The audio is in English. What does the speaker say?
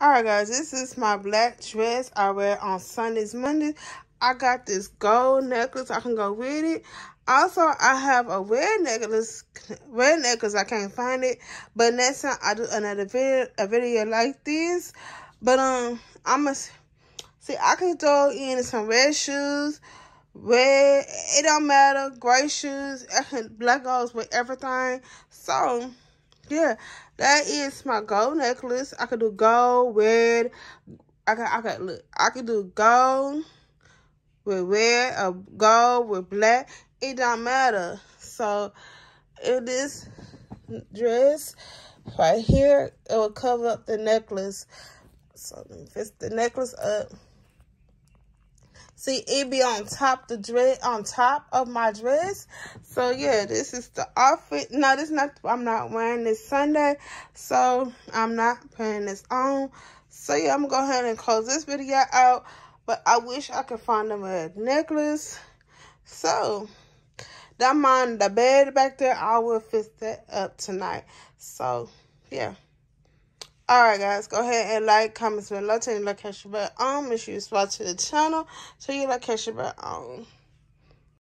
Alright guys, this is my black dress I wear on Sundays, Mondays. I got this gold necklace. I can go with it. Also, I have a red necklace. Red necklace, I can't find it. But next time I do another video, a video like this. But um, I'm going see. I can throw in some red shoes, red. It don't matter. Gray shoes, black goes with everything. So yeah, that is my gold necklace. I could do gold, red. I could, I could look. I could do gold with red or gold with black. It don't matter. So, in this dress right here, it will cover up the necklace. So, let me fix the necklace up. See, it be on top the dress, on top of my dress. So, yeah, this is the outfit. No, this not, I'm not wearing this Sunday. So, I'm not putting this on. So, yeah, I'm to go ahead and close this video out. But I wish I could find them a necklace. So, that mind the bed back there, I will fix that up tonight. So, yeah. Alright guys, go ahead and like, comment, subscribe, turn your notification bell on. Make you subscribe to the channel so you like catch your bell on.